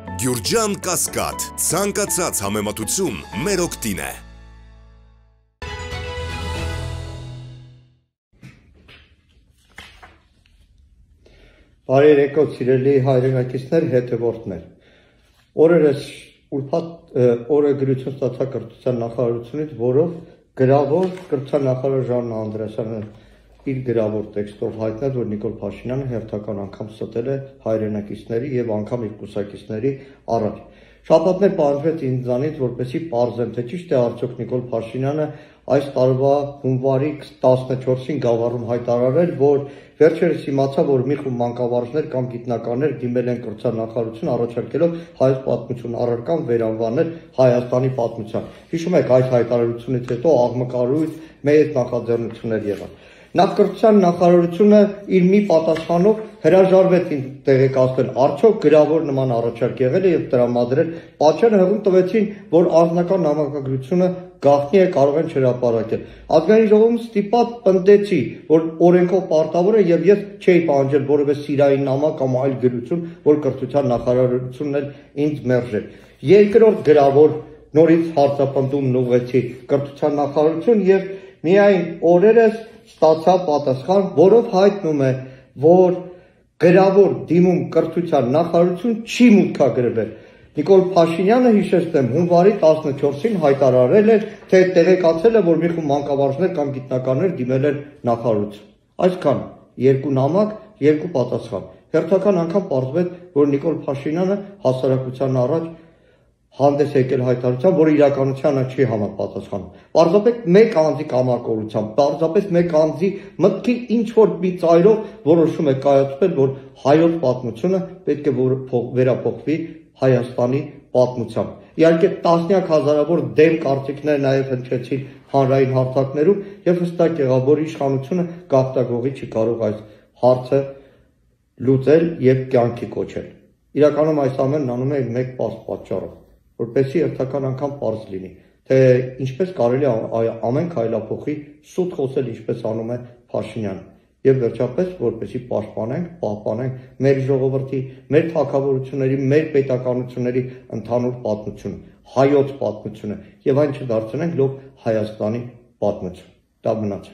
Գյուրջան Կասկադ, ցանկացած համեմատություն մեր օգտին է։ Բարի երեկո, սիրելի հայրենակիցներ, հետևորդներ։ Օրերս ուրբաթ օրը գրություն ստացա կրթության նախարարությունից, որով գրավոր կրթության նախարար Ժաննա Անդրեասյանը իր գրավոր տեքստով հայտնել, որ Նիկոլ Փաշինյանը հերթական անգամ ստել է հայրենակիցների եւ անգամ իր կուսակիցների առաջ։ Շաբաթներ պահանջվեց ինձանից, որպեսի parzեմ, թե ճիշտ է արդյոք Նիկոլ Փաշինյանը այս տարվա հունվարի 14-ին գավառում հայտարարել, որ վերջերս իմացա, որ մի խումբ մանկավարժներ կամ գիտնականներ դիմել են կրթության առաջարկելով հայոց պատմություն առարկան վերանվանել Հայաստանի պատմության։ Հիշում եք այս հայտարարությունից հետո աղմկարույց մեծ նախաձեռնություններ եղան։ Նախկրթության նախարարությունը իր մի պատասխանով հրաժարվեց տեղեկացնել, արդյոք գրավոր նման առաջարկ եղել է եւ տրամադրել։ Պատճառը հղում տվեցին, որ անձնական նամակագրությունը գաղտնի է կարող են չհրապարակել։ Ազգային ժողովում ստիպած պնդեցի, որ օրենքով պարտավոր է եւ ես չէի պահանջել որևէ սիրային նամակ կամ այլ գրություն, որ կրթության նախարարությունն էլ ինձ մերժեր։ Երկրորդ գրավոր նորից հարցապնդումն ուղեցի կրթության նախարարություն եւ միայն օրերս ստացա պատասխան, որով հայտնում է, որ գրավոր դիմում կրթության նախարարություն չի մուտքագրվել։ Նիկոլ Փաշինյանը հիշեցնեմ հունվարի 14-ին հայտարարել էր, թե տեղեկացել է, որ մի խումբ մանկավարժներ կամ գիտնականներ դիմել են նախարարություն։ Այսքան երկու նամակ, երկու պատասխան։ Հերթական անգամ պարզվեց, որ Նիկոլ Փաշինյանը հասարակության առաջ հանդես եկել հայտարարությամբ, որ իրականությանը չի համապատասխանում։ Պարզապես մեկ անձի կամակորությամբ, պարզապես մեկ անձի մտքի ինչ որ մի ծայրով որոշում է կայացվել, որ հայոց պատմությունը պետք է որ վերափոխվի Հայաստանի պատմությամբ։ Իհարկե տասնյակ հազարավոր դեմ կարծիքներ նաև հնչեցին հանրային հարթակներում եւ հստակ եղավ, որ իշխանությունը գաղտագողի չի կարող այս հարցը լուծել եւ կյանքի կոչել։ Իրականում այս ամենն անում է մեկ պարզ պատճառով որպեսի երթական անգամ པարզ լինի, թե ինչպես կարելի ամեն քայլափոխի սուտ խոսել, ինչպես անում է Փաշինյանը եւ վերջապես որպեսի պաշտպանենք, պահպանենք մեր ժողովրդի, մեր թակավորությունների, մեր պետականությունների ընդհանուր պատմությունը, հայոց պատմությունը եւ այն չդարձնենք լոկ Հայաստանի պատմություն։ Դա մնաց